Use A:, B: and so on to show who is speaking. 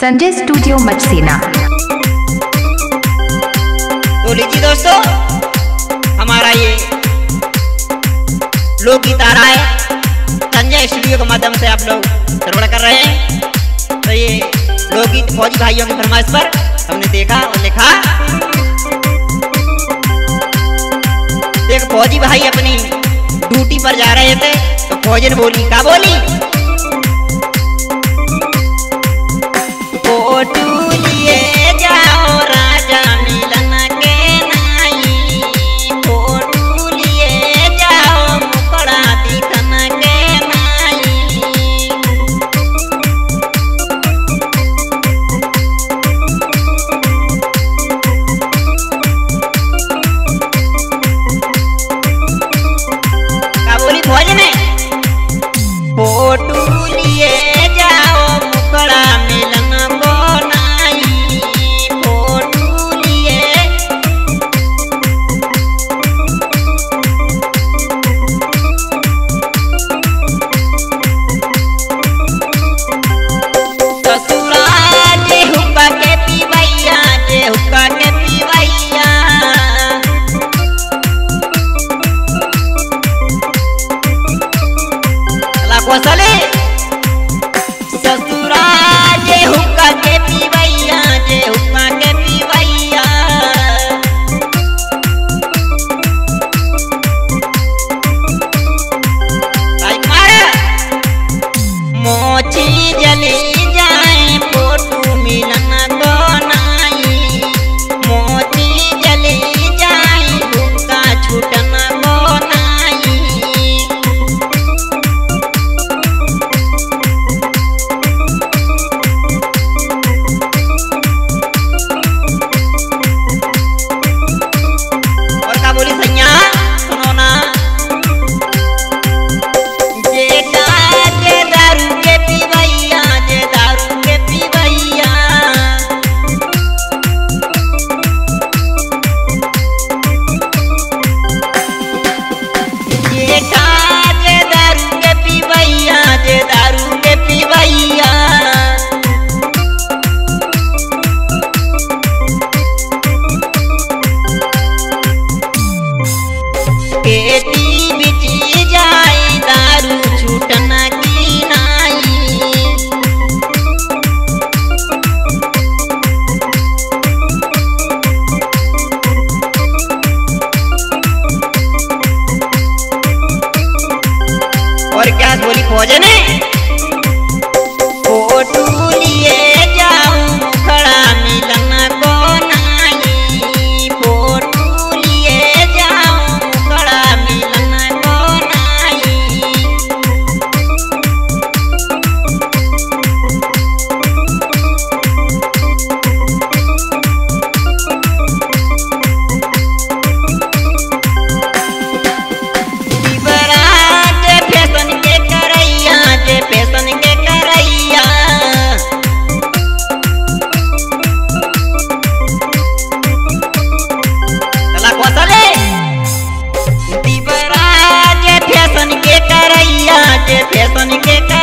A: Sanjay studio मचसेना।
B: तो लीजिए दोस्तों, हमारा ये लोकगीत आ रहा है। संजय स्टूडियो के माध्यम से आप लोग श्रवण कर रहे हैं। तो ये लोकगीत फौजी भाइयों की फरमाइश पर हमने देखा और लिखा। एक फौजी भाई अपनी ड्यूटी पर जा रहे थे तो फौजी ने बोली, क्या बोली? what wasale फ़ैशन के तो